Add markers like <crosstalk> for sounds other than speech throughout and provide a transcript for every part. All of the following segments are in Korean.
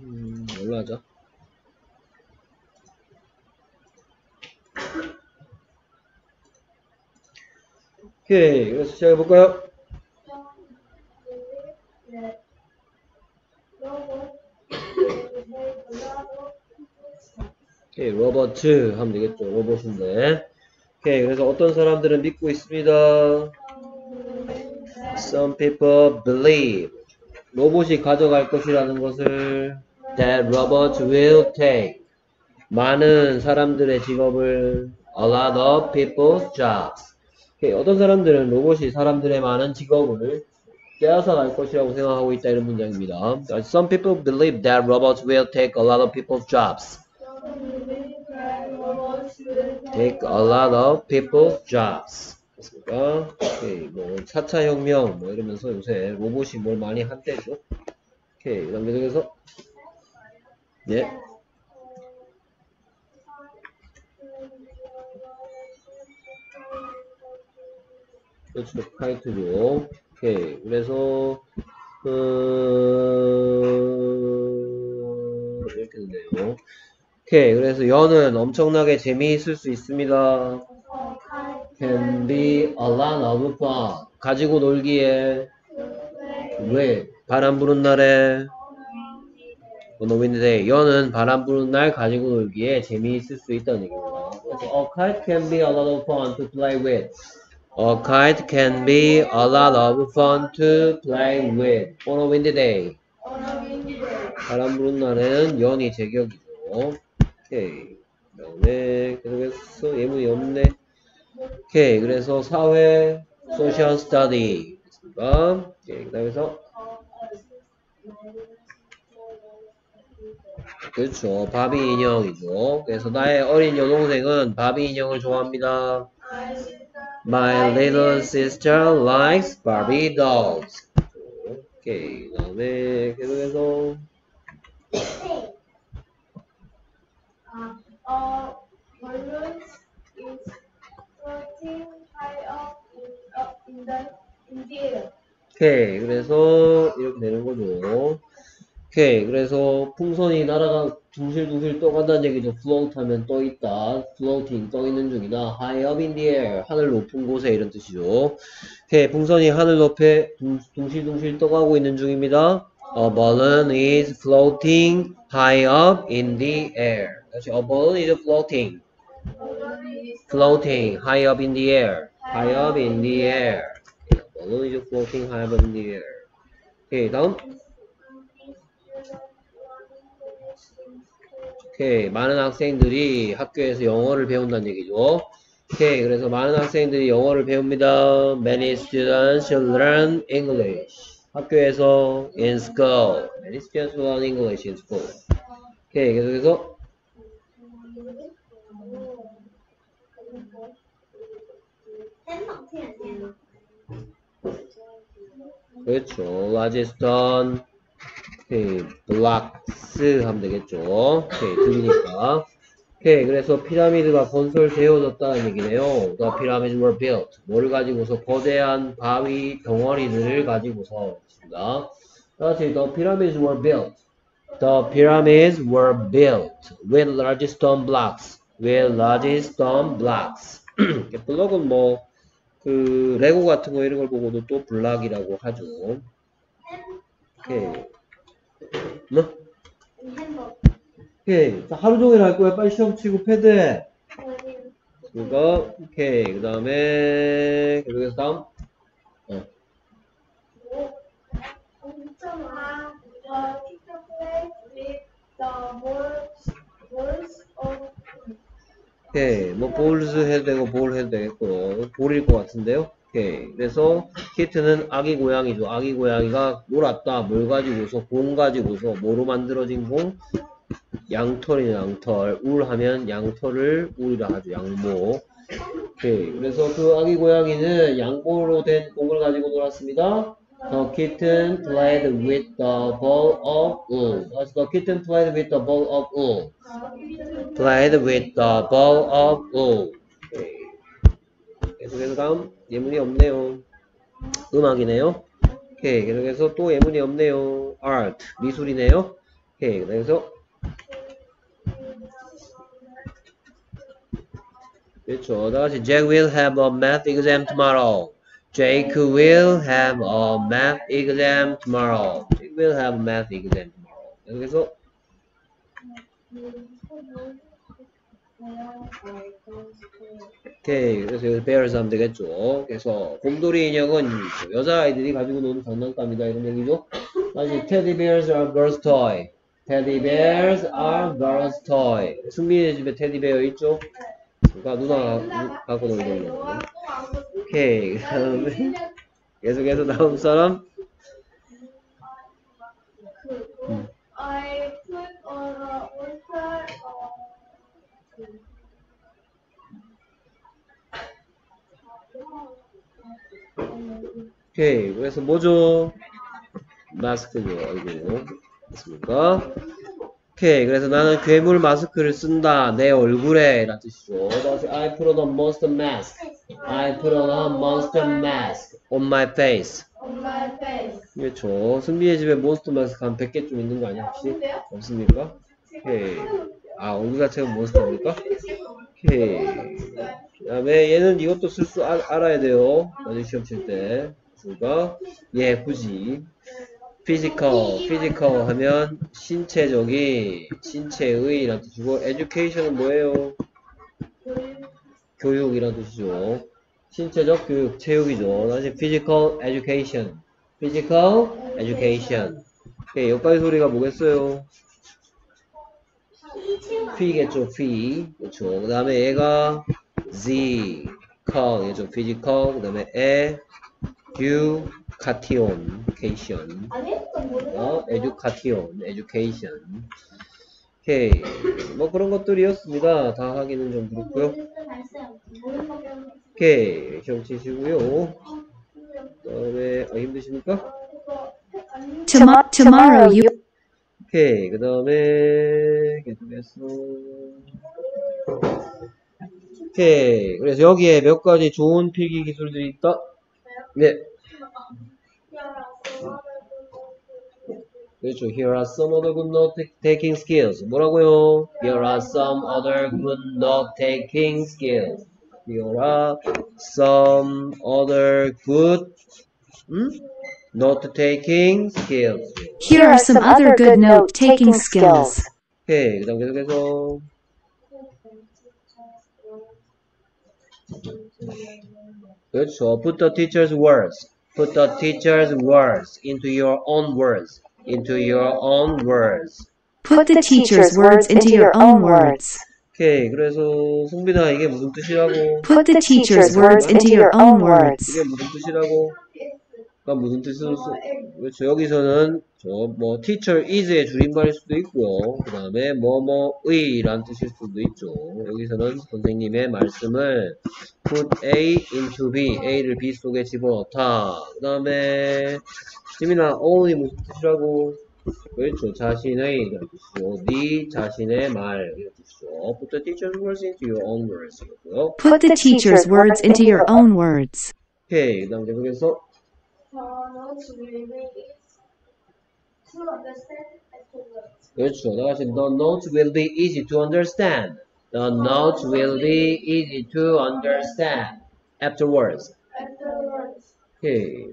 음, 뭘로 하자? 오케이, 그래서 시작해볼까요? 오케이, 로버트 하면 되겠죠. 로봇인데. 오케이, 그래서 어떤 사람들은 믿고 있습니다. Some people believe. 로봇이 가져갈 것이라는 것을 that robots will take. 많은 사람들의 직업을 a lot of people's jobs. 어떤 사람들은 로봇이 사람들의 많은 직업을 빼앗아 갈 것이라고 생각하고 있다 이런 문장입니다. Some people believe that robots will take a lot of people's jobs. take a lot of people's jobs. 됐습니까? 오케이, 뭐 4차 혁명 뭐 이러면서 요새 로봇이 뭘 많이 한대죠. 오케이, 그다음 계속해서 예. 그렇죠, 카이트죠. 오케이, 그래서 어... 이렇게 되네요. 오케이, 그래서 연은 엄청나게 재미있을 수 있습니다. Can be a lot of fun. 가지고 놀기에 왜 바람 부는 날에 on a windy day. 연은 바람 부는 날 가지고 놀기에 재미있을 수 있다는. 그래서 a kite can be a lot of fun to play with. A kite can be a lot of fun to play with on a windy day. 바람 부는 날에는 연이 제격이죠. 오케이. 그 다음에 계속해서 예문이 없네. 오케이. 그래서 사회. 됐습니까? 오케이. 그 다음에서 그렇죠. 바비 인형이죠. 그래서 나의 어린 여동생은 바비 인형을 좋아합니다. My little sister likes Barbie dolls. 오케이. 그 다음에 계속해서 Uh, balloons is 오케이. 그래서 이렇게 되는 거죠. 오케이. 그래서 풍선이 날아가 둥실둥실 떠간다는 얘기죠. float 하면 떠 있다. floating 떠 있는 중이다. high up in the air 하늘 높은 곳에 이런 뜻이죠. 오케이. 풍선이 하늘 높에 둥, 둥실둥실 떠가고 있는 중입니다. A balloon is floating high up in the air. 다시 a balloon is floating. Floating high up in the air. high up in the air. Balloon is floating high up in the air. 오케이. 다음. 오케이. 많은 학생들이 학교에서 영어를 배운다는 얘기죠. 오케이. 그래서 많은 학생들이 영어를 배웁니다. Many students learn English. 학교에서 in school. Many students learn English in school. 오케이. 계속해서 그렇죠. large stone 오케이. blocks 하면 되겠죠. 오케이. 들리니까. 오케이. 그래서 피라미드가 건설되어졌다는 얘기네요. The pyramids were built. 뭐를 가지고서 거대한 바위 덩어리들을 가지고서 있습니다. 다시 The pyramids were built. The pyramids were built with large stone blocks. With large stone blocks. 블럭은 뭐 그 레고 같은 거 이런 걸 보고도 또 블락이라고 하죠. 오케이. 뭐? 오케이. 자, 하루 종일 할 거야. 빨리 시험 치고 패드해. 이거 오케이. 그 다음에 계속해서 다음. 어. 오케이. 뭐 볼즈 해도 되고 볼 해도 되겠고 볼일 것 같은데요. 오케이. 그래서 키트는 아기 고양이죠. 아기 고양이가 놀았다. 뭘 가지고서 공 가지고서 뭐로 만들어진 공? 양털이네 양털. 울 하면 양털을 울이라 하죠. 양모. 오케이. 그래서 그 아기 고양이는 양모로 된 공을 가지고 놀았습니다. The kitten played with the ball of wool. That's the kitten played with the ball of wool. played with the ball of wool. 계속해서 다음 예문이 없네요. 음악이네요. 오케이. 그래서 또 예문이 없네요. art. 미술이네요. 오케이. 그래서 그렇죠. 다 같이 Jack will have a math exam tomorrow. Jake will have a math exam tomorrow. Jake will have a math exam tomorrow. 그래서 오케이. 그래서 여기서 bears 하면 되겠죠. 그래서 곰돌이 인형은 여자아이들이 가지고 노는 장난감이다 이런 얘기죠. 다시 teddy bears are girls toy. teddy bears are girls toy. 승민의 집에 테디베어 있죠? 그러니까 누나가 갖고 놀는 거. 오케이. 그 다음에 <laughs> 계속해서 다음 사람. 음. 오케이. 그래서 뭐죠? 마스크죠. 아이고. 됐습니까? 오케이. 그래서 나는 괴물 마스크를 쓴다. 내 얼굴에. 라는 뜻이죠. 다시 I put on monster mask. I put on a monster mask on my face. on my face. 그렇죠. 승비의 집에 몬스터 마스크 한 100개쯤 있는 거 아니야, 혹시? 없는데요? 없습니까? 오케이. 아, 얼굴 자체가 몬스터입니까? 오케이. 그 다음에 얘는 이것도 쓸 수 알아야 돼요. 나중에 시험 칠 때. 그러니까, 예, 굳이. physical, physical 하면 신체적인, 신체의 라는 뜻이고, education은 뭐예요? 교육이라는 뜻이죠. 신체적 교육, 체육이죠. 다시 physical education. physical education. 오케이, 여기까지 소리가 뭐겠어요? P겠죠, P. 그렇죠. 그 다음에 얘가 Z, cal, 얘죠, physical. 그 다음에 E, education, cation. 안 했던 모르겠어. 어, education, education. 오케이. 뭐 그런 것들이었습니다. 다 하기는 좀 그렇고요. 오케이. 시험 치시고요. 그 다음에, 아, 힘드십니까? Tomorrow, tomorrow you 오케이. 그 다음에, 계속해서. 오케이. 그래서 여기에 몇 가지 좋은 필기 기술들이 있다? 네. 그렇죠. Here are some other good note-taking skills. 뭐라고요? Here are some other good note-taking skills. Here are some other good 음? note-taking skills. Here are some other good note taking skills. 오케이. 그 다음 계속해서 그렇죠. Put the teacher's words. Put the teacher's words into your own words. Into your own words. Put the teacher's words into your own words. 오케이. 그래서 승빈아 이게 무슨 뜻이라고? Put the teacher's words into your own words. 이게 무슨 뜻이라고? 그러니까 무슨 쓰? 그렇죠. 여기서는 저뭐 teacher is의 줄임말일 수도 있고요. 그 다음에 뭐뭐의란 뜻일 수도 있죠. 여기서는 선생님의 말씀을 put A into B, A를 B 속에 집어넣다. 그 다음에 지민아 only 무슨 뜻이라고? 그렇죠. 자신의 이런 뜻이죠. 네 자신의 말 이런 뜻이죠. Put the teacher's words into your own words 이거고요. Put the teacher's words into your own words. 오케이. 그 다음 계속해서 to understand afterwards. 그렇죠. 다 같이 The notes will be easy to understand. The notes will be easy to understand afterwards. Afterwards. 오케이.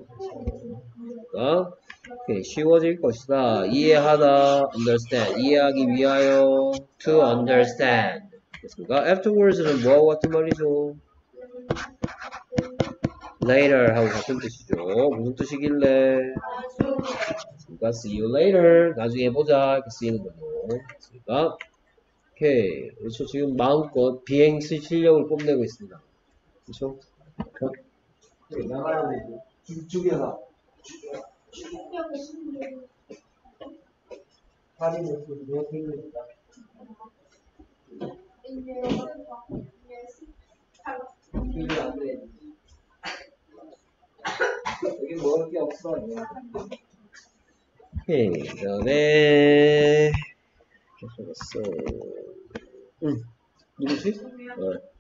자, 오케이. 쉬워질 것이다. 이해하다. understand. 이해하기 위하여 to understand. 됐습니까? afterwards는 뭐하고 같은 말이죠? later 하고 같은 뜻이죠. 무슨 뜻이길래? 그러니까 see you later. 나중에 보자. 이렇게 쓰이는 거죠. 됐습니까? 오케이. 그렇죠. 지금 마음껏 비행 실력을 뽐내고 있습니다. 그렇죠? 나가야 돼. 쭉쭉해서 이게 먹을 게 없어. 오케이. 그 다음에 계속 했어. 응. 누구지? 어.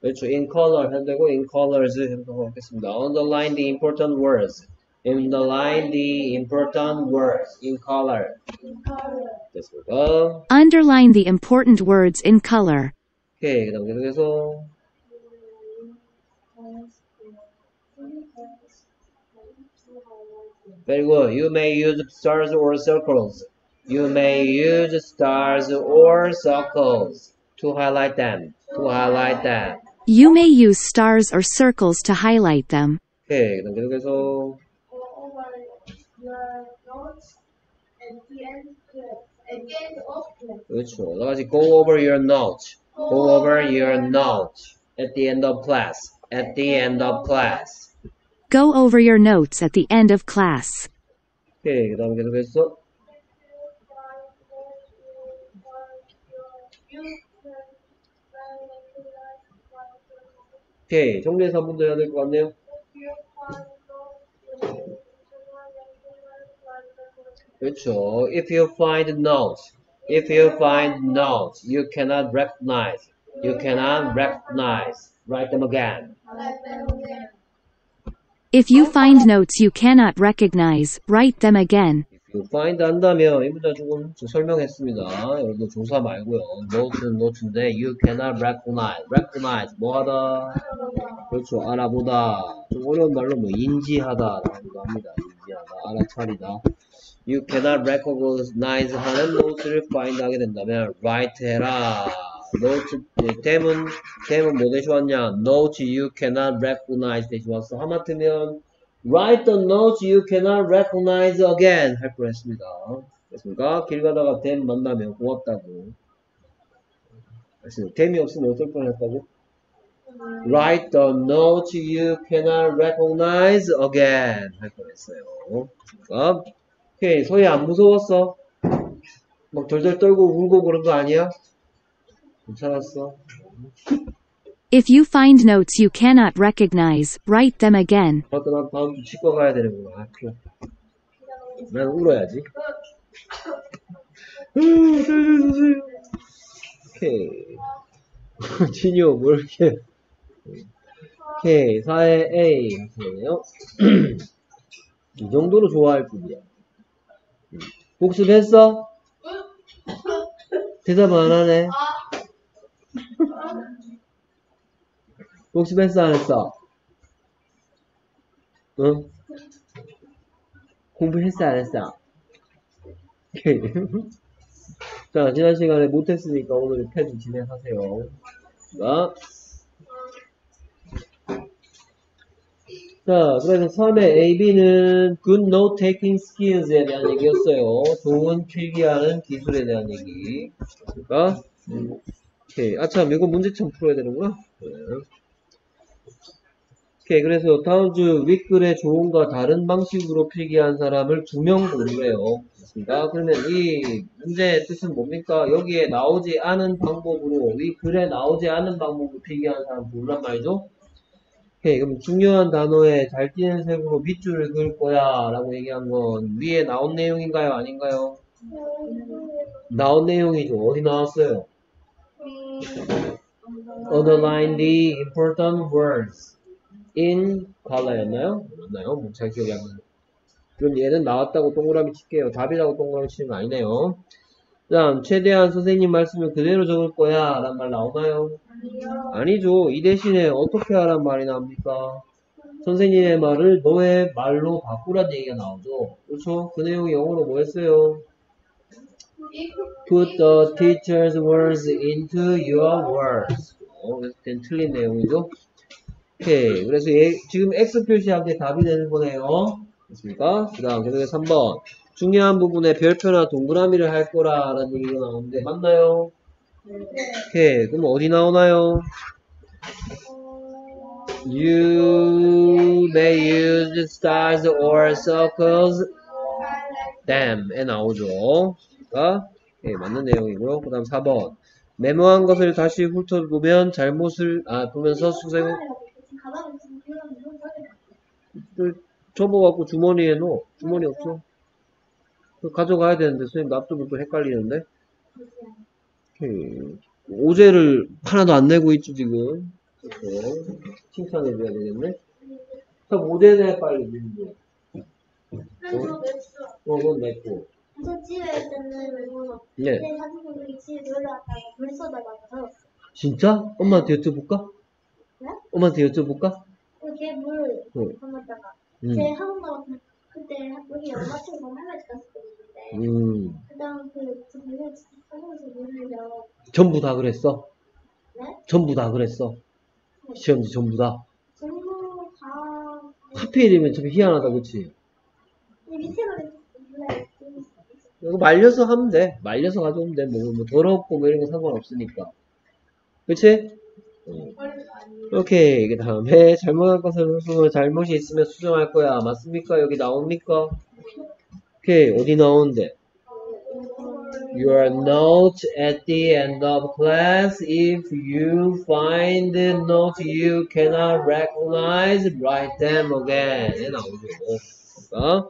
그렇죠. in color 해도 되고 in colors 해도 하겠습니다. underline the important words. underline the important words in color. 됐습니까? Underline the important words in color. 오케이. 그 다음 계속해서 very good. You may use stars or circles. You may use stars or circles to highlight them. To highlight them. You may use stars or circles to highlight them. 오케이. 그 다음 계속해서 Go over your notes at the end of class. 그렇죠. 다 같이 go over your notes. Go over your notes at the end of class. At the end of class. Go over your notes at the end of class. 오케이. 그 다음 계속해서 오케이. 정리해서 한 번 더 해야 될 것 같네요. 그렇죠. If you find notes, if you find notes, you cannot recognize. You cannot recognize. Write them again. If you find notes you cannot recognize, write them again. Find 한다면 이 문자 조금 좀 설명했습니다. 여러분 조사 말고요. Note는 note인데 you cannot recognize. Recognize 뭐하다? 그렇죠. 알아보다. 좀 어려운 말로 뭐 인지하다 라고도 합니다. 인지하다, 알아차리다. You cannot recognize 하는 note를 find 하게 된다면 write 해라. note 댐은 댐은 뭐 대시 왔냐? note you cannot recognize 대시 왔어. 하마터면 write the notes you cannot recognize again 할 뻔했습니다. 됐습니까? 길 가다가 댐 만나면 고맙다고. 댐이 없으면 어떨 뻔했다고? Write the notes you cannot recognize again 할 뻔했어요. 됐습니까? 오케이 소희 안 무서웠어? 막 덜덜 떨고 울고 그런 거 아니야? 괜찮았어? If you find notes you cannot recognize, write them again. 맞다 난 다음 주 치과 가야 되는구나. 아, 큰일. 난 울어야지. 오케이. <laughs> 진유, 뭐 이렇게. 오케이. 4의 A. 하시네요. <clears throat> 이 정도로 좋아할 뿐이야. 음. 복습했어? 대답 안 하네. <laughs> 복습했어, 안 했어? 응? 공부했어, 안 했어? 오케이. <laughs> 자, 지난 시간에 못했으니까 오늘 패드 진행하세요. 자, 자, 그래서 3의 A, B는 good note taking skills에 대한 얘기였어요. 좋은 필기하는 기술에 대한 얘기. 그러니까, 음, 오케이. 아, 참, 이거 문제점 풀어야 되는구나. 네. 오케이. 그래서 다음 주 윗글에 좋은과 다른 방식으로 필기한 사람을 두 명 고르래요. 됐습니다. 그러면 이 문제의 뜻은 뭡니까? 여기에 나오지 않은 방법으로, 이 글에 나오지 않은 방법으로 필기한 사람 고르란 말이죠? 오케이. 그럼 중요한 단어에 잘 띄는 색으로 밑줄을 그을 거야. 라고 얘기한 건 위에 나온 내용인가요? 아닌가요? 나온 내용이죠. 어디 나왔어요? Underline the important words in color였나요? 맞나요? 뭐 잘 기억이 안 나요. 그럼 얘는 나왔다고 동그라미 칠게요. 답이라고 동그라미 치는 거 아니네요. 그 다음, 최대한 선생님 말씀을 그대로 적을 거야. 라는 말 나오나요? 아니죠. 이 대신에 어떻게 하란 말이 나옵니까? 선생님의 말을 너의 말로 바꾸란 얘기가 나오죠. 그렇죠? 그 내용이 영어로 뭐였어요? Put the teacher's words into your words. 어, 그래서 틀린 내용이죠. 오케이. 그래서 얘, 지금 X 표시한 게 답이 되는 거네요. 됐습니까? 그 다음, 계속해서 3번. 중요한 부분에 별표나 동그라미를 할 거라라는 얘기가 나오는데, 맞나요? 오케이. 그럼 어디 나오나요? You may use stars or circles. damn에 나오죠. 가 예, 맞는 내용이고요. 그 다음 4번. 메모한 것을 다시 훑어보면 잘못을, 아, 보면서 수생, 그, 접어갖고 주머니에 넣어. 주머니 없어. 그 가져가야 되는데, 선생님 납두면 또 헷갈리는데. 오케이. 오제를 하나도 안 내고 있죠, 지금. 그렇죠. 칭찬해 줘야 되겠네. 자, 모델에 빨리 민주. 그래서 냈어. 어, 넌 냈고. 저 집에 있을 때는 외국어. 네. 내 가족분들이 집에 놀러 왔다가 물 쏟아가지고 진짜? 엄마한테 여쭤볼까? 네? 엄마한테 여쭤볼까? 걔물 응. 담았다가 음. 제 학원 가면 그때 여기 엄마 친구 할머니 갔었거든요. 음. 그다음 학원에서 물을 여 전부 다 그랬어? 네? 전부 다 그랬어? 시험지 전부 다? 전부 다 하필이면 좀 희한하다, 그치? 몰라요. 이거 말려서 하면 돼. 말려서 가져오면 돼. 뭐, 뭐 더럽고 뭐 이런 거 상관없으니까. 그치? 어. 오케이. 그 다음에 잘못할 것은 수 잘못이 있으면 수정할 거야. 맞습니까? 여기 나옵니까? 오케이. 어디 나오는데? Your note at the end of class. If you find note you cannot recognize, write them again. 에 나오죠. 그러니까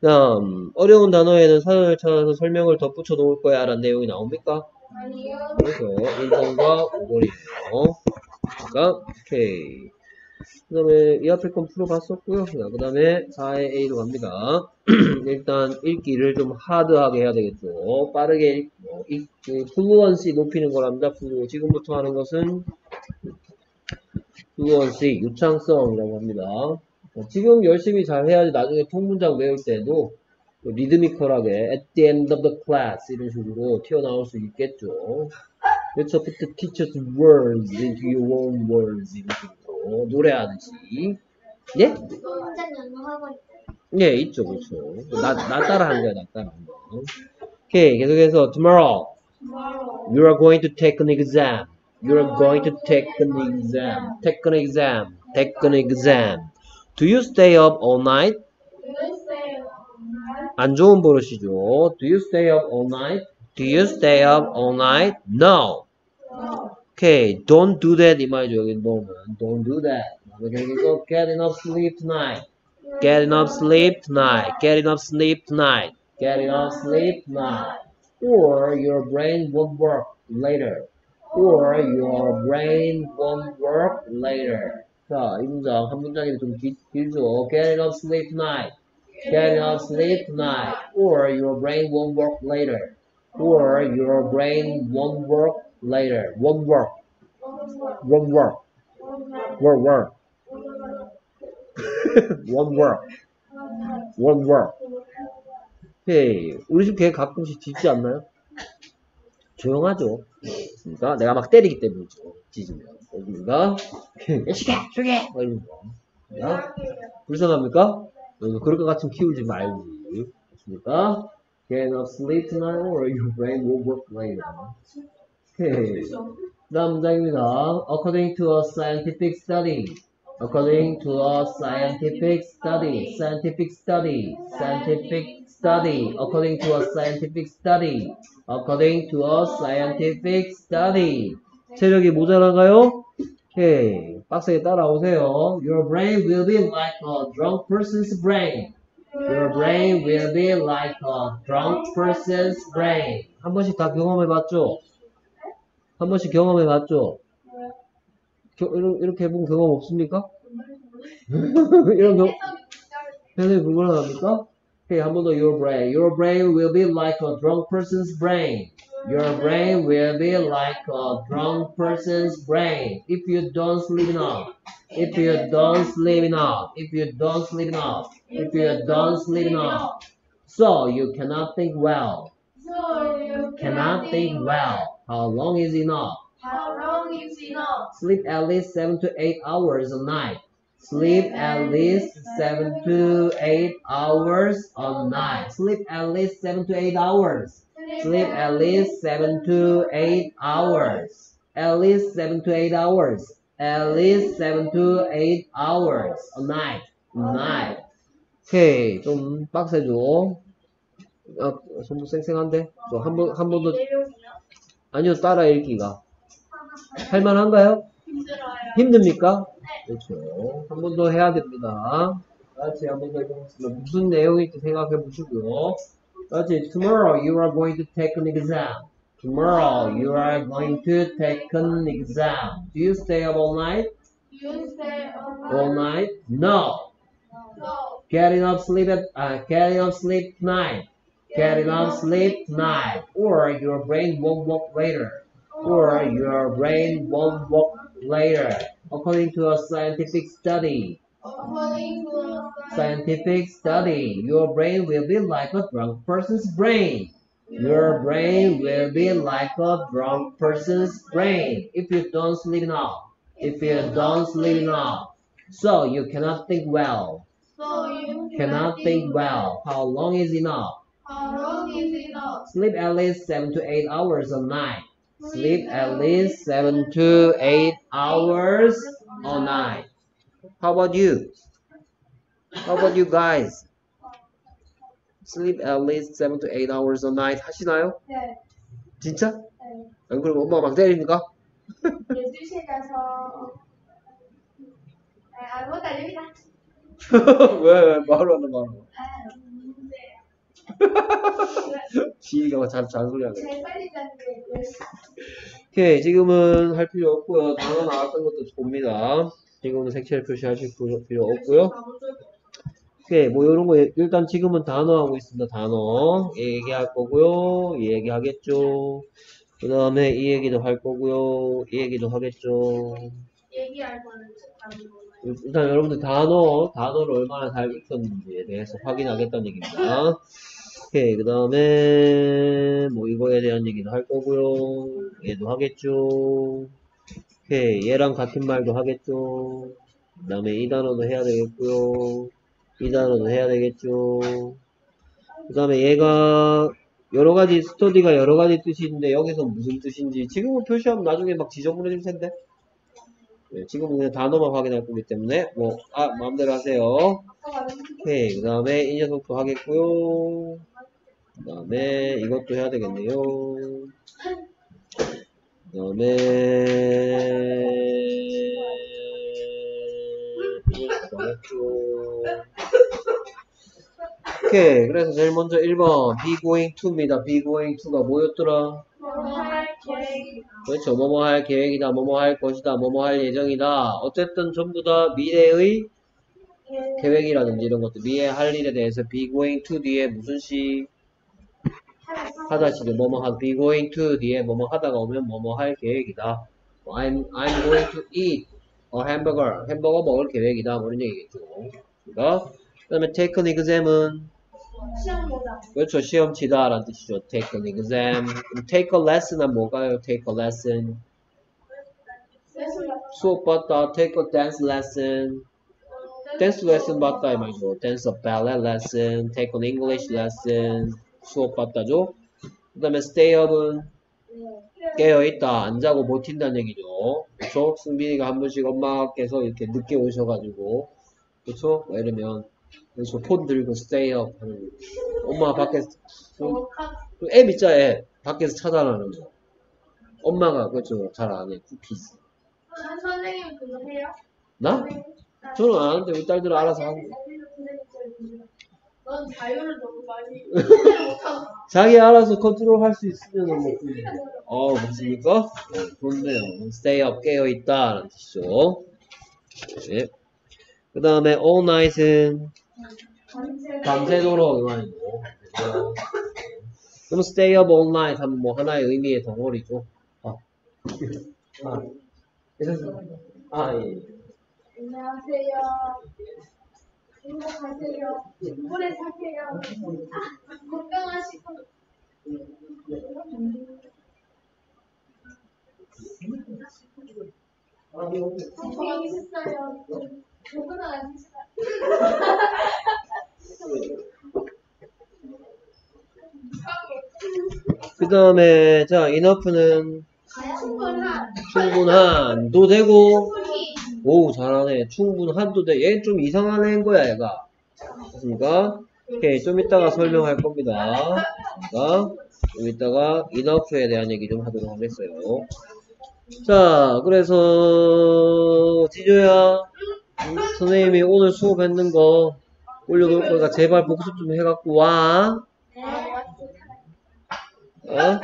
다음 어려운 단어에는 사전을 찾아서 설명을 덧붙여 놓을 거야 라는 내용이 나옵니까? 아니요. 그래서 1번과 5번이에요. 그러니까 오케이. 그 다음에 이 앞에 건 풀어봤었고요. 그 다음에 4의 A로 갑니다. <clears throat> 일단 읽기를 좀 hard하게 해야 되겠죠. 빠르게 읽, 어, 읽, 그 fluency 높이는 거랍니다. flu. 지금부터 하는 것은 fluency, 유창성이라고 합니다. 어, 지금 열심히 잘 해야지 나중에 통문장 외울 때도 그 리드미컬하게 at the end of the class 이런 식으로 튀어나올 수 있겠죠. 그래서 put the teacher's words into your own words 이런 식으로 노래하듯이 예? 문장 연구하고 있어요. 예 있죠 그렇죠. 나, 나 따라 한 거야 나 따라 한 거. 오케이 계속해서 tomorrow tomorrow. you are going to take an exam. You are going to take an exam. Take an exam. Take an exam. Do you stay up all night? Wednesday. 안 좋은 버릇이죠. Do you stay up all night? Do you stay up all night? No. Okay, don't do that 이 말이죠. 여기 너는 don't do that. 그래서 get enough sleep tonight. Get enough sleep tonight. Get enough sleep tonight. Get enough sleep tonight. Or your brain won't work later. Or your brain won't work later. 자, 이 문장 한 문장이 좀 길, 길죠. Get enough sleep tonight. Get enough sleep tonight, or your brain won't work later. Or your brain won't work later. Won't work. Won't work. Won't work. won't work. Won't work. 오케이. 우리 집 개 가끔씩 짖지 않나요? 조용하죠. 그러니까 내가 막 때리기 때문이죠. 짖으면. 그러니까 시계, 시계. 막 거. 그러니까 불쌍합니까? 그럴 것 같으면 키우지 말지. 그렇습니까? Get enough sleep tonight or your brain will work later. 오케이. <laughs> 다음 문장입니다. According to a scientific study. According to a scientific study. Scientific study. Scientific study. According to a scientific study. According to a scientific study. 체력이 모자란가요? 오케이. 빡세게 따라오세요. Your brain will be like a drunk person's brain. Your brain will be like a drunk person's brain. 한 번씩 다 경험해봤죠? 한 번씩 경험해봤죠? 겨- 이런- 이렇게 해본 경험 없습니까? <laughs> 이런 경, 해석이 불가능합니까? 오케이, 한 번 더 your brain. Your brain will be like a drunk person's brain. Your brain will be like a drunk person's brain if you don't sleep enough. If you don't sleep enough. If you don't sleep enough. If you don't sleep enough. So you cannot think well. So you Cannot think well. How long is enough? How long is enough? Sleep at least 7 to 8 hours a night. Sleep at least 7 to 8 hours a night. Sleep at least 7 to 8 hours. Sleep at least 7 to 8 hours. At least 7 to 8 hours. At least 7 to 8 hours a night. Night. 오케이. 좀 빡세죠? 아, 전부 쌩쌩한데? 한 번, 한 번 더, 아니요, 따라 읽기가. 할만한가요? 힘들어요. 힘듭니까? 그렇죠. 한 번 더 해야 됩니다. 같이 한 번 더 해보겠습니다. 무슨 내용일지 생각해 보시고요. 같이 tomorrow you are going to take an exam. Tomorrow you are going to take an exam. Do you stay up all night? You stay All night? No. No. Get enough sleep at uh, get enough sleep tonight. Get enough sleep tonight, or your brain won't work later. Or your brain won't work later. According to a scientific study, a scientific study, your brain will be like a drunk person's brain. Your brain will be like a drunk person's brain if you don't sleep enough. If you don't sleep enough, so you cannot think well. So you Cannot think well. How long is enough? How long is enough? Sleep at least seven to eight hours a night. Sleep at least seven to eight hours a night. How about you? How about you guys? Sleep at least seven to eight hours a night 하시나요? 네. 진짜? 네. 안 그러면 엄마가 막 때립니까? 12시에 가서 네, 아무것도 아닙니다. <laughs> 왜, 왜, 말로 하는 말로. 지희가 잘, 잔소리 하네. 제일 빨리 자는 게 10시. 오케이, 지금은 할 필요 없고요. 단어 나왔던 것도 봅니다. 지금은 색칠 표시하실 필요- 없고요. 오케이, 뭐 이런 거 일단 지금은 단어 하고 있습니다. 단어 얘기할 거고요. 이 얘기 하겠죠. 그 다음에 이 얘기도 할 거고요. 이 얘기도 하겠죠. 얘기할 거는. 일단 여러분들 단어, 단어를 얼마나 잘 익혔는지에 대해서 확인하겠다는 얘기입니다. 오케이, 그 다음에, 뭐, 이거에 대한 얘기도 할 거고요. 얘도 하겠죠. 오케이, 얘랑 같은 말도 하겠죠. 그 다음에 이 단어도 해야 되겠고요. 이 단어도 해야 되겠죠. 그 다음에 얘가, 여러 가지, 스터디가 여러 가지 뜻이 있는데, 여기서 무슨 뜻인지, 지금은 표시하면 나중에 막 지저분해질 텐데. 네, 지금은 그냥 단어만 확인할 거기 때문에 뭐 아 마음대로 하세요. 오케이 그 다음에 이 녀석도 하겠고요. 그 다음에 이것도 해야 되겠네요. 그 다음에. 오케이 그래서 제일 먼저 1번 be going to입니다. be going to가 뭐였더라? 그렇죠. 뭐뭐 할 계획이다, 뭐뭐 할 것이다, 뭐뭐 할 예정이다. 어쨌든 전부 다 미래의 계획이라든지 이런 것들, 미래 할 일에 대해서 be going to 뒤에 무슨 시 하다 시죠. 뭐뭐 하, be going to 뒤에 뭐뭐 하다가 오면 뭐뭐 할 계획이다. 뭐 I'm, I'm going to eat a hamburger. 햄버거 먹을 계획이다. 뭐 이런 얘기겠죠. 그러니까 그 다음에 take an exam은 시험 보자. 그렇죠. 시험 치다 라는 뜻이죠. take an exam. take a lesson은 뭐가요? take a lesson. 수업 받다, take a dance lesson. 댄스 레슨 받다 이 말이죠. a ballet lesson, take an English lesson. 수업 받다죠. 그 다음에 stay up은 깨어있다, 안 자고 버틴다는 얘기죠. 그쵸? 승빈이가 한 번씩 엄마께서 이렇게 늦게 오셔가지고, 그쵸? 뭐 이러면, 그래서 폰 들고 stay up 하는 거. 엄마 밖에서, 그 앱 있자, 앱. 밖에서 찾아라는 거. 엄마가, 그쵸? 잘 안 해. 쿠키즈. 선생님 그거 해요? 나? 저는 안 하는데 우리 딸들은 알아서 하는 거. 넌 자유를 너무 많이 <laughs> 못하고 자기 알아서 컨트롤 할 수 있으면 뭐, 그- 어, 맞습니까? 네, 좋네요. stay up, 깨어있다. 라는 뜻이죠. 네. 그 다음에 all night은 밤새도록 이말이고 그럼 stay up all night 하면 뭐 하나의 의미의 덩어리죠. 아, 아. 아, 예. 안녕하세요. 행복하세요. 오래 사세요. 아, 건강하시고. 저기 있어요. 누구나 안 있어요. 그 다음에, 자, enough는 충분한. 충분한 도 되고. 오, 잘하네. 충분한도 돼. 얘좀 이상한 애인 거야, 얘가. 됐습니까? 오케이, 좀 이따가 설명할 겁니다. 자, 좀 이따가 enough에 대한 얘기 좀 하도록 하겠어요. 자, 그래서, 지조야, 선생님이 오늘 수업했는 거 올려놓을 거니까 제발 복습 좀 해갖고 와. 네. 어?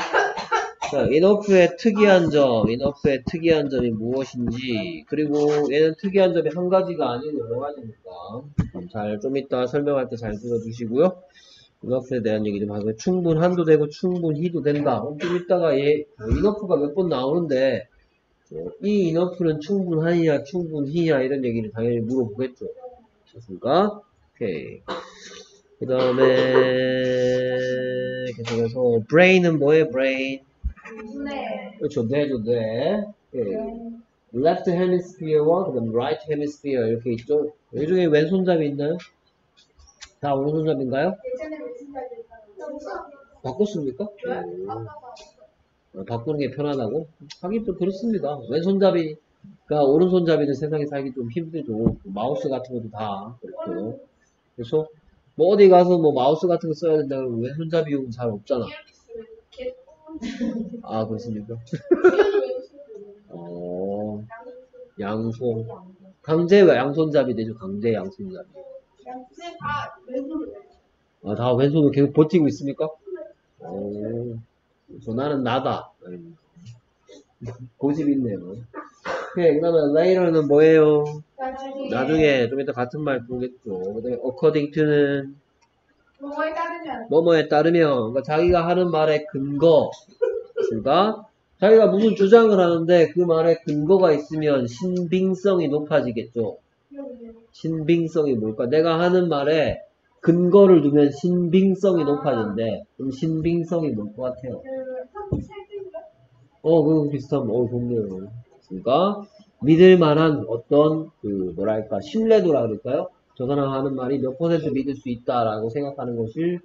자, enough의 특이한 점, enough의 특이한 점이 무엇인지, 그리고 얘는 특이한 점이 한 가지가 아니고 여러 가지니까 잘 좀 이따 설명할 때 잘 들어주시고요. enough에 대한 얘기 좀 하고요. 충분한도 되고 충분히도 된다. 좀 이따가 얘 enough가 몇 번 나오는데 어, 이 enough는 충분하냐, 충분히냐 이런 얘기를 당연히 물어보겠죠. 됐습니까? 오케이. 그 다음에 계속해서 brain은 뭐예요? brain. 네. 그렇죠. 뇌죠, 뇌. 예. left hemisphere와 그다음 right hemisphere 이렇게 있죠. 이 중에 왼손잡이 있나요? 다 오른손잡인가요? 예전에 말이었어요? 바꿨습니까? 왜? 음, 어, 바꾸는 게 편하다고? 하긴 좀 그렇습니다. 왼손잡이가 오른손잡이는 세상에 살기 좀 힘들죠. 마우스 같은 것도 다 그렇고. 그래서 뭐 어디 가서 뭐 마우스 같은 거 써야 된다고 왼손잡이용 잘 없잖아. 아 그렇습니까? <laughs> 어 양손 강제가 양손잡이 되죠. 강제 양손잡이. 아, 다 왼손으로 계속 버티고 있습니까? 오, 저 나는 나다. 음. 고집 있네요. 오케이, 그 다음에 later는 뭐예요? 나중에 좀 이따 같은 말 보겠죠. 그 다음에 according to는 뭐에 따르면 뭐뭐에 따르면, 그러니까 자기가 하는 말의 근거. 그러니까 자기가 무슨 주장을 하는데 그 말에 근거가 있으면 신빙성이 높아지겠죠. 신빙성이 뭘까? 내가 하는 말에 근거를 두면 신빙성이 높아진대. 그럼 신빙성이 뭘 것 같아요? 그? 어, 그거 비슷한, 어, 좋네요. 그러니까, 믿을 만한 어떤, 그, 뭐랄까, 신뢰도라 그럴까요? 저 사람 하는 말이 몇 퍼센트 믿을 수 있다라고 생각하는 것을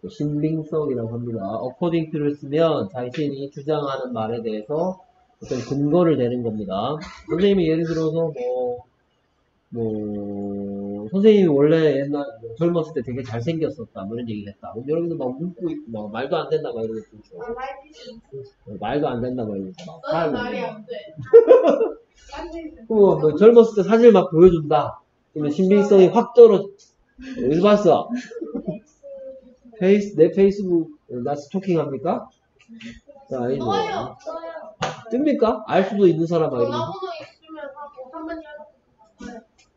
그 신빙성이라고 합니다. according to를 쓰면 자신이 주장하는 말에 대해서 어떤 근거를 내는 겁니다. 선생님이 예를 들어서 뭐, 뭐, 선생님이 원래 옛날 뭐 젊었을 때 되게 잘생겼었다. 뭐 이런 얘기를 했다. 그럼 여러분들 막 웃고 있고, 막 말도 안 된다. 막 이러고 있죠. 아 말도 안 된다. 막 이러고. 막 말이. 안 돼. 안 <laughs> 돼. 뭐, 뭐 젊었을 때 사진을 막 보여준다. 그러면 신빙성이 확 떨어. 어디서 봤어? 페이스, 내 페이스북, 나 스토킹 합니까? 아니죠. 써요. 써요. 뜹니까? 알 수도 있는 사람 열어.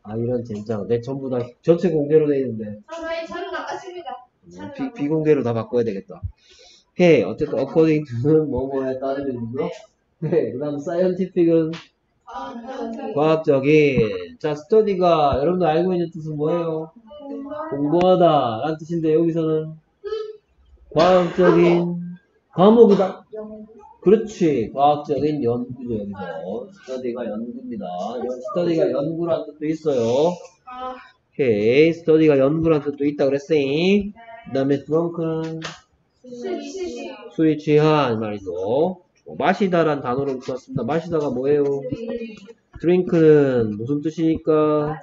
아, 이런 젠장. 내 전부 다 전체 공개로 돼 있는데. 저는 나갔습니다. 뭐 비, 비공개로 다 바꿔야 되겠다. 오케이. 어쨌든, according to는 뭐뭐에 따르면 이고요. 네. 그 다음, scientific은 아. 과학적인. 자, study가 여러분들 알고 있는 뜻은 뭐예요? 공부하다. 라는 뜻인데, 여기서는 과학적인 과목이다. 그렇지. 과학적인 연구죠, 여기서. study가 연구입니다. study가 연구라는 뜻도 있어요. 아, 오케이. study가 연구라는 뜻도 있다 그랬으니. 그 다음에. 술이 취한 말이죠. 마시다란 단어를 썼습니다. 마시다가 뭐예요? drink는 무슨 뜻이니까?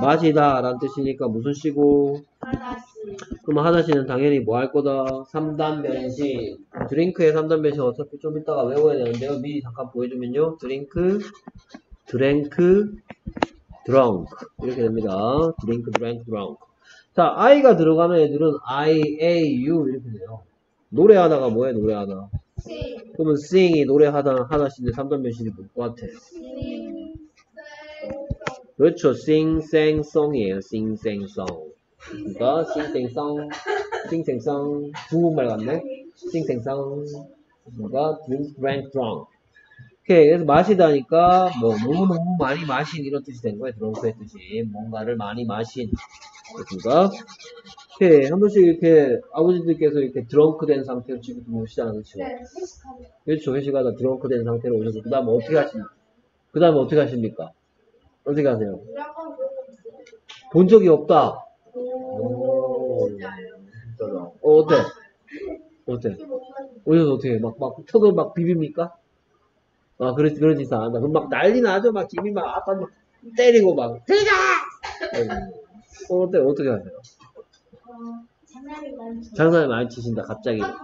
마시다 라는 뜻이니까 무슨 시고? 그럼 하다시는 당연히 뭐 할 거다? 3단 변신. drink의 3단 변신 어차피 좀 이따가 외워야 되는데요. 미리 잠깐 보여주면요. drink, drank, drunk. 이렇게 됩니다. drink, drank, drunk. 자, I가 들어가는 애들은 I, A, U 이렇게 돼요. 노래하다가 뭐해, 노래하다. 시. 그러면 sing이 노래하다, 하다시인데 3단 변신이 뭘것 같아? 그렇죠. sung이에요. sing, sang, sung. 그러니까 sing, sang. 중국말 같네. sing, sang, sung. 그러니까 drink, drank, drunk. 오케이. 그래서 마시다니까 뭐 너무너무 많이 마신 이런 뜻이 된 거예요. drunk의 뜻이. 뭔가를 많이 마신. 그러니까 오케이. 한 번씩 이렇게 아버지들께서 이렇게 드렁크 된 상태로 집에 오시잖아요. 그렇죠? 네, 회식하고. 그렇죠. 회식하다 드렁크 된 상태로 오셔서 그 다음에 어떻게 하십니까? 그 다음에 어떻게 하십니까? 어떻게 하세요? 본 적이 없다. 오, 오, 진짜요. 진짜다. 어, 어때? 어때? 오셔서 어떻게 해? 막, 막, 턱을 막 비빕니까? 아, 그러지, 그러지, 안 한다. 그럼 막 난리 나죠? 막 김이 막 아빠 막 때리고 막, 때려! 어, 어때? 어떻게 하세요? 어, 장난이. 장난을 많이 치신다, 갑자기. 아빠도.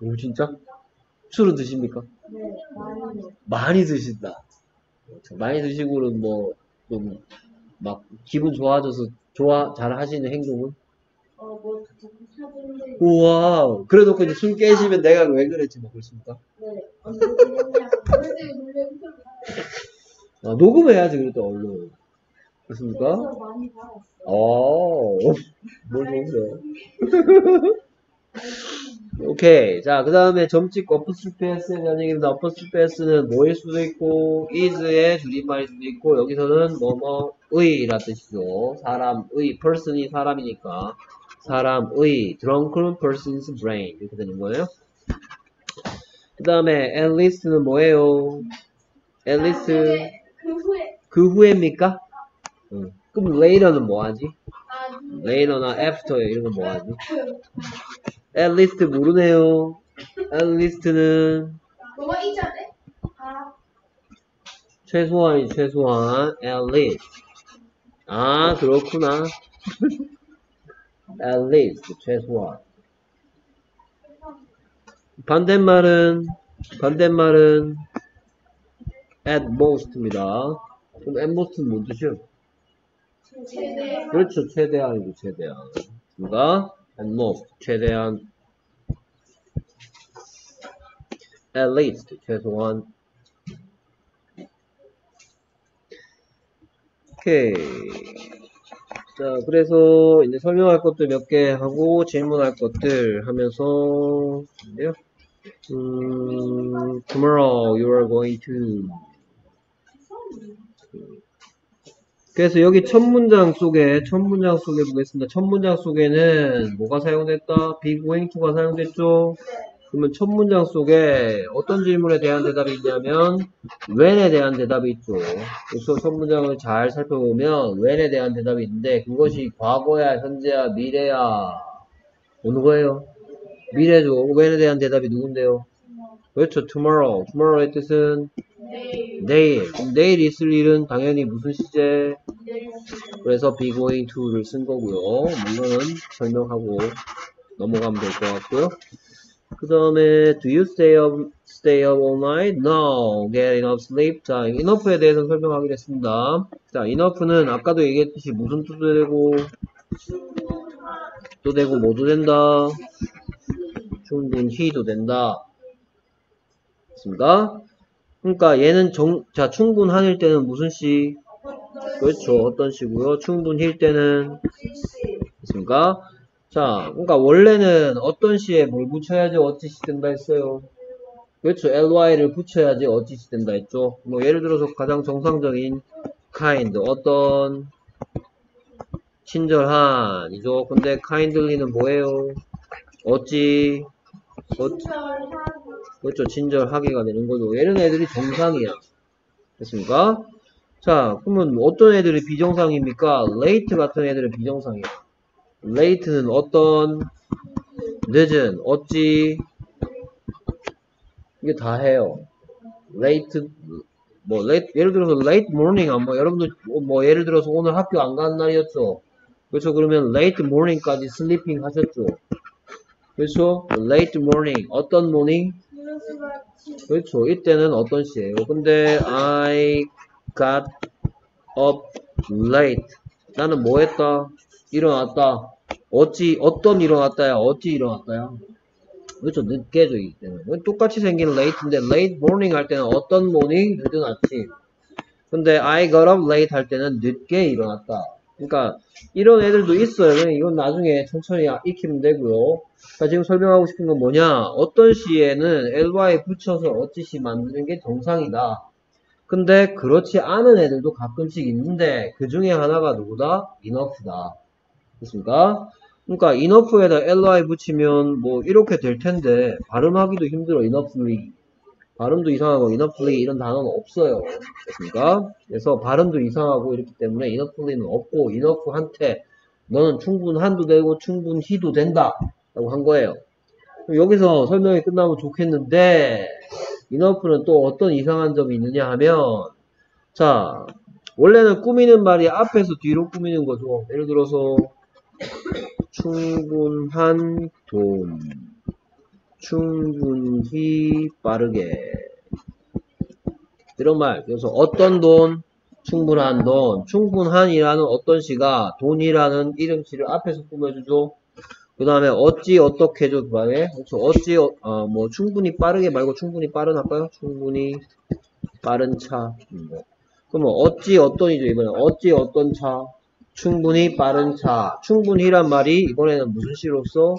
오, 진짜? 술은 드십니까? 네, 많이. 많이 드신다. 많이 드시고는 뭐, 좀, 막, 기분 좋아져서, 좋아, 잘 하시는 행동은? 어, 뭐. 우와. 그래놓고 이제 술 깨시면 내가 왜 그랬지 뭐 그렇습니까? 네. 언제 그냥 그런데 물론 아, 녹음해야지 그래도 얼른. 그렇습니까? 어, <laughs> 뭘 보세요. <laughs> 오케이. 자, 그 다음에 점찍고 어퍼스트리패스에 대한 얘기입니다. 어퍼스트리패스는 뭐일 수도 있고, is의 줄임말일 수도 있고, 여기서는 뭐뭐의 라 뜻이죠. 사람의, person이 사람이니까, 사람의, drunken person's brain. 이렇게 되는 거예요. 그 다음에, at least는 뭐예요? at least, 그 후에 그 후에입니까? 응. 그럼 later는 뭐하지? 아 later나 after 이런 거 뭐하지? at least 모르네요. at least는 뭐가 이전에? 아 최소한이 최소한 at least. 아 그렇구나. <laughs> at least 최소한. 반대말은 반대말은 at most입니다. 그럼 at most는 뭔 뜻이요? 최대. 그렇죠. 최대한이고 최대한. 누가? at most 최대한 at least 최소한 오케이 자 그래서 이제 설명할 것들 몇 개 하고 질문할 것들 하면서 인데요 음, tomorrow you are going to 그래서 여기 첫 문장 속에 첫 문장 속에 보겠습니다. 첫 문장 속에는 뭐가 사용됐다? to가 사용됐죠? 그러면 첫 문장 속에 어떤 질문에 대한 대답이 있냐면 when에 대한 대답이 있죠. 그래서 첫 문장을 잘 살펴보면 when에 대한 대답이 있는데 그것이 과거야, 현재야, 미래야 어느 거예요? 미래죠. when에 대한 대답이 누군데요? 그렇죠. tomorrow. tomorrow의 뜻은 내일. 내일. 있을 일은 당연히 무슨 시제? 그래서 be going to를 쓴 거고요. 물론은 설명하고 넘어가면 될 것 같고요. 그 다음에 do you stay up, stay up all night? No. Get enough sleep. 자, enough에 대해서 설명하기로 했습니다. 자, enough는 아까도 얘기했듯이 무슨 뜻도 되고 또 되고 뭐도 된다. 충분히도 된다. 됐습니까? 그러니까 얘는 정, 자, 충분한일 때는 무슨 시? 그렇죠. 어떤 시고요. 충분히일 때는 됐습니까? 자, 그러니까 원래는 어떤 시에 뭘 붙여야지 어찌 시 된다 했어요. 그렇죠. ly를 붙여야지 어찌 시 된다 했죠. 뭐 예를 들어서 가장 정상적인 kind 어떤 친절한이죠. 근데 kindly는 뭐예요? 어찌 어찌 그렇죠. 친절하게가 되는 거죠. 이런 애들이 정상이야. 됐습니까? 자, 그러면 어떤 애들이 비정상입니까? late 같은 애들은 비정상이야. late는 어떤 늦은 어찌 이게 다 해요. late 뭐 late 예를 들어서 late morning 뭐 여러분들 뭐 예를 들어서 오늘 학교 안 가는 날이었죠. 그렇죠. 그러면 late morning까지 sleeping 하셨죠. 그렇죠. late morning 어떤 morning 그렇죠. 이때는 어떤 시예요? 근데 I got up late. 나는 뭐 했다? 일어났다. 어찌 어떤 일어났다야? 어찌 일어났다야? 그렇죠. 늦게 죠, 이때는. 똑같이 생긴 late인데 late morning 할 때는 어떤 morning? 늦은 아침. 근데 I got up late 할 때는 늦게 일어났다. 그러니까 이런 애들도 있어요. 이건 나중에 천천히 익히면 되고요. 자, 지금 설명하고 싶은 건 뭐냐? 어떤 시에는 ly 붙여서 어찌시 만드는 게 정상이다. 근데 그렇지 않은 애들도 가끔씩 있는데 그 중에 하나가 누구다? enough다. 됐습니까? 그러니까 enough에다 ly 붙이면 뭐 이렇게 될 텐데 발음하기도 힘들어 enoughly. 발음도 이상하고 enoughly 이런 단어는 없어요. 됐습니까? 그래서 발음도 이상하고 이렇기 때문에 enoughly는 없고 enough한테 너는 충분한도 되고 충분히도 된다. 라고 한 거예요. 여기서 설명이 끝나면 좋겠는데 enough는 또 어떤 이상한 점이 있느냐 하면 자 원래는 꾸미는 말이 앞에서 뒤로 꾸미는 거죠. 예를 들어서 충분한 돈 충분히 빠르게. 이런 말. 그래서 어떤 돈? 충분한 돈. 충분한이라는 어떤 시가 돈이라는 이름씨를 앞에서 꾸며주죠. 그 다음에 어찌 어떻게죠 그 다음에? 그렇죠. 어찌 어, 어, 뭐 충분히 빠르게 말고 충분히 빠른 할까요? 충분히 빠른 차. 음, 뭐. 그러면 어찌 어떤이죠 이번에? 어찌 어떤 차? 충분히 빠른 차. 충분히란 말이 이번에는 무슨 시로서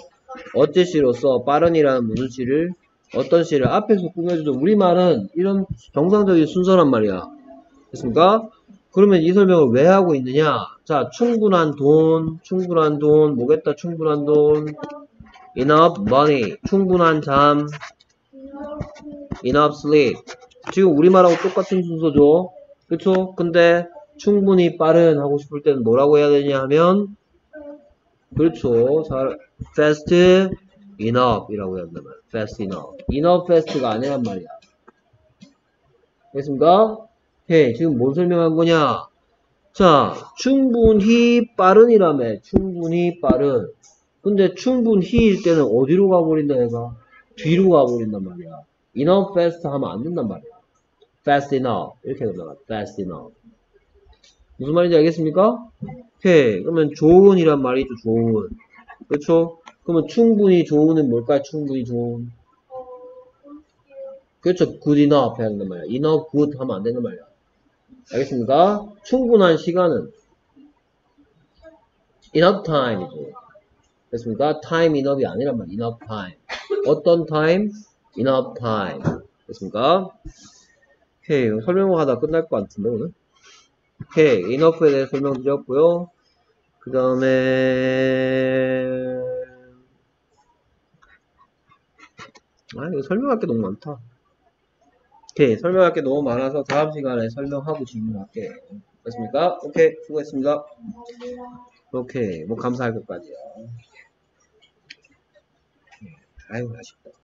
어찌 시로서 빠른이라는 무슨 시를 어떤 시를 앞에서 꾸며주죠 우리말은 이런 정상적인 순서란 말이야 됐습니까? 그러면 이 설명을 왜 하고 있느냐? 자, 충분한 돈, 충분한 돈, 뭐겠다, 충분한 돈, enough money, 충분한 잠, enough sleep. 지금 우리말하고 똑같은 순서죠? 그쵸? 근데 충분히 빠른 하고 싶을 때는 뭐라고 해야 되냐 하면, 그렇죠. 잘, fast enough 이라고 해야 말이야. fast enough. enough fast가 아니란 말이야. 됐습니까? 해. 지금 뭘 설명한 거냐? 자, 충분히 빠른이라며. 충분히 빠른. 근데 충분히일 때는 어디로 가버린다, 얘가? 뒤로 가버린단 말이야. enough fast 하면 안 된단 말이야. fast enough. 이렇게 된다. fast enough. 무슨 말인지 알겠습니까? 오케이. 그러면 좋은이란 말이죠, 좋은. 그렇죠? 그러면 충분히 좋은은 뭘까요? 충분히 좋은. 그렇죠. good enough 해야 된단 말이야. enough good 하면 안 되는 말이야. 알겠습니까? 충분한 시간은 enough time이죠. 됐습니까? time enough이 아니란 말이야. enough time. 어떤 time? enough time. 됐습니까? 오케이. 설명하다 끝날 것 같은데, 오늘? 오케이. enough에 대해 설명드렸고요. 그 다음에 아, 이거 설명할 게 너무 많다. 오케이. 설명할 게 너무 많아서 다음 시간에 설명하고 질문할게요. 됐습니까? 오케이. 수고했습니다. 오케이. 뭐 감사할 것까지요. 아이고, 아쉽다.